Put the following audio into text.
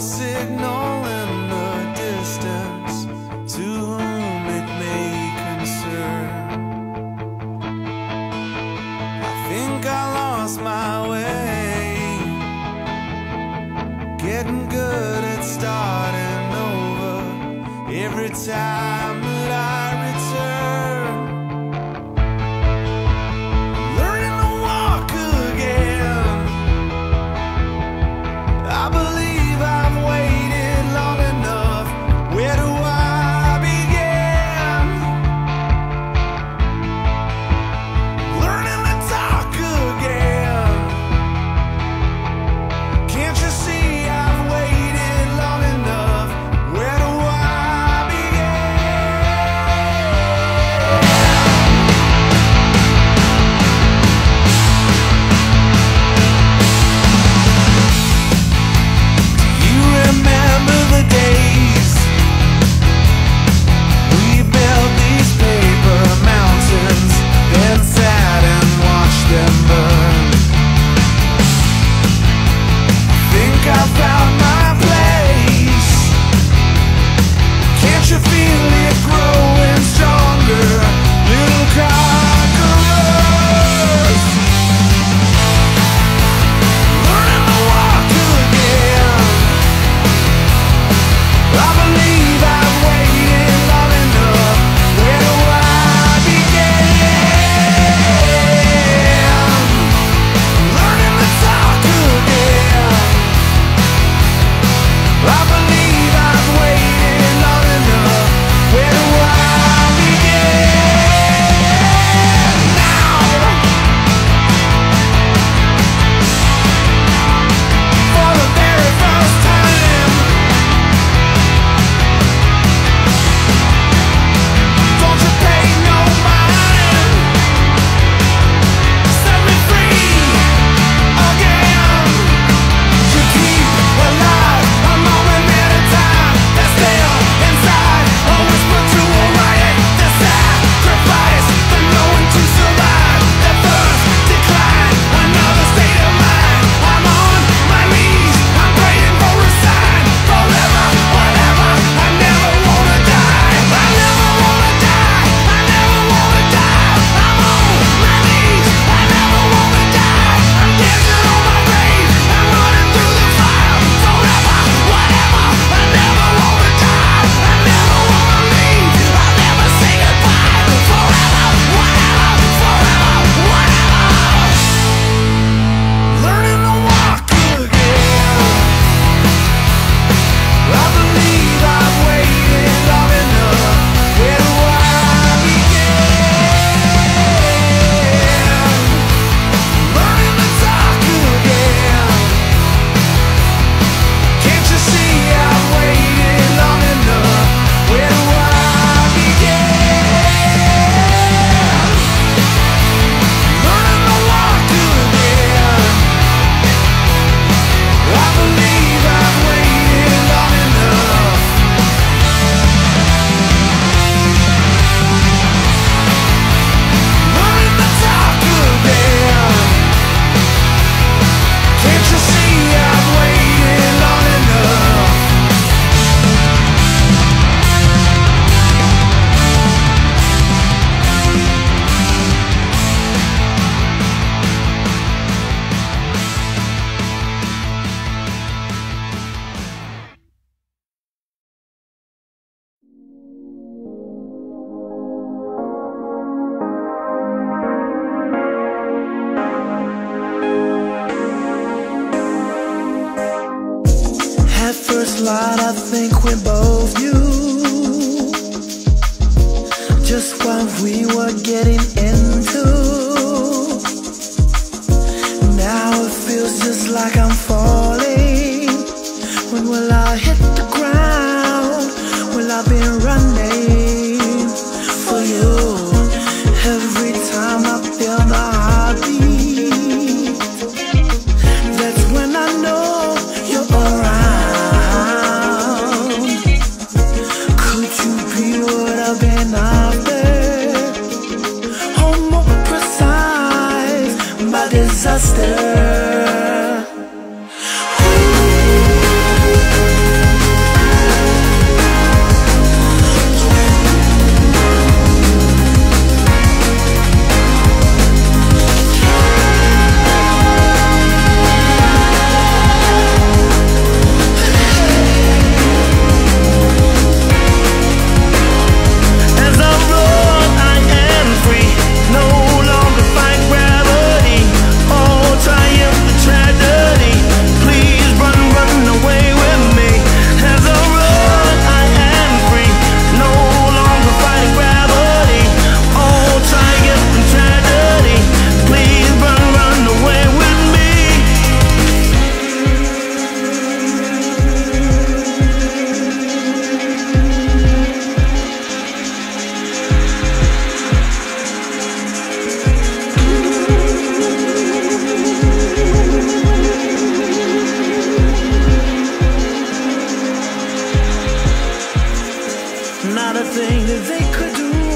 signal in the distance to whom it may concern. I think I lost my way, getting good at starting over every time. that first light I think we both knew Just what we were getting into Now it feels just like I'm falling When will I hit the ground? Will I be running for you? Every time I feel my trust everything that they could do.